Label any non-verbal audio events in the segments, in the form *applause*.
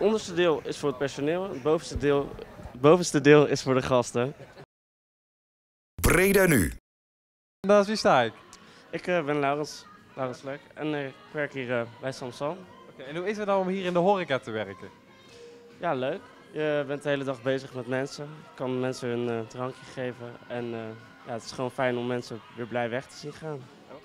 Het onderste deel is voor het personeel, het bovenste deel, het bovenste deel is voor de gasten. Breda nu. Naast wie sta ik? Ik eh, ben Laurens, Laurens Vlek en eh, ik werk hier eh, bij Samsung. Oké, en hoe is het nou om hier in de horeca te werken? Ja, leuk. Je bent de hele dag bezig met mensen. Je kan mensen hun eh, drankje geven. En eh, ja, het is gewoon fijn om mensen weer blij weg te zien gaan.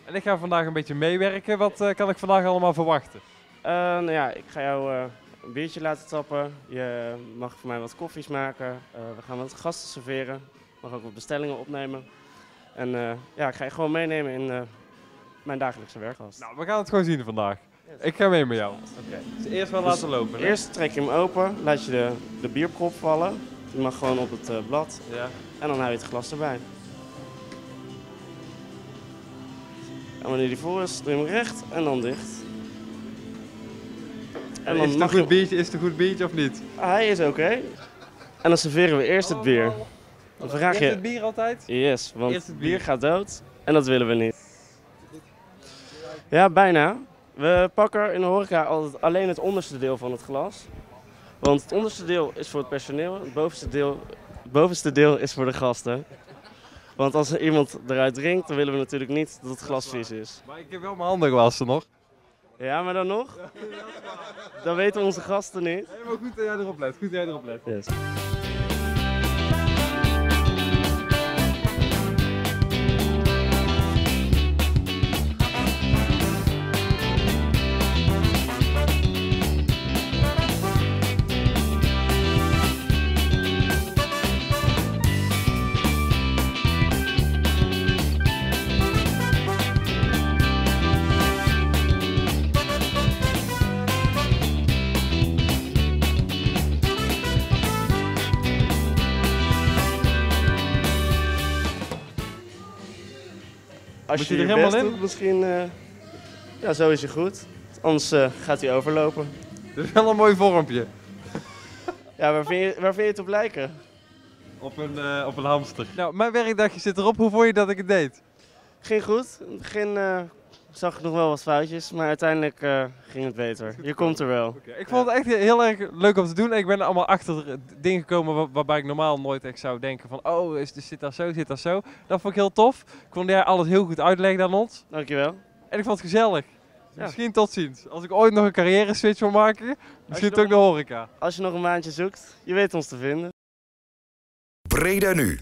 En ik ga vandaag een beetje meewerken. Wat eh, kan ik vandaag allemaal verwachten? Eh, nou ja, ik ga jou eh, een biertje laten tappen. Je mag voor mij wat koffies maken. Eh, we gaan wat gasten serveren. Mag ook wat bestellingen opnemen. En eh, ja, ik ga je gewoon meenemen in eh, mijn dagelijkse werkgast. Nou, we gaan het gewoon zien vandaag. Ik ga mee met jou. Oké. Dus eerst wel Dus laten lopen. hè? Eerst trek je hem open, laat je de, de bierprop vallen. Die mag gewoon op het blad. Ja. En dan hou je het glas erbij. En wanneer die vol is, doe je hem recht en dan dicht. En is het een goed je... biertje, is het een goed biertje of niet? Ah, Hij is oké. En dan serveren we eerst het bier. Dan vraag Eerst je... het bier altijd? Yes, want Eerst het bier bier. gaat dood en dat willen we niet. Ja, bijna. We pakken in de horeca altijd alleen het onderste deel van het glas. Want het onderste deel is voor het personeel, het bovenste deel, het bovenste deel is voor de gasten. Want als er iemand eruit drinkt, dan willen we natuurlijk niet dat het glas vies is. Maar ik heb wel mijn handen gewassen nog. Ja, maar dan nog? Dat weten onze gasten niet. Nee, maar goed dat jij erop let. Goed dat jij erop let. Yes. Als Moet je hij er je helemaal best in? doet, misschien... eh, ja, zo is je goed. Anders eh, gaat hij overlopen. *laughs* Dit is wel een mooi vormpje. Ja, waar vind je, waar vind je het op lijken? Op een, eh, op een hamster. Nou, mijn werkdagje zit erop. Hoe vond je dat ik het deed? Ging goed. Eh, zag ik nog wel wat foutjes, maar uiteindelijk eh, ging het beter. Je komt er wel. Oké, Ik vond het echt heel erg leuk om te doen. Ik ben er allemaal achter dingen gekomen waar- waarbij ik normaal nooit echt zou denken van... Oh, is, zit dat zo, zit dat zo. Dat vond ik heel tof. Ik vond jij alles heel goed uitleggen aan ons. Dankjewel. En ik vond het gezellig. Ja. Misschien tot ziens. Als ik ooit nog een carrière switch wil maken, misschien nog ook de horeca. Als je nog een maandje zoekt, je weet ons te vinden. Breda nu.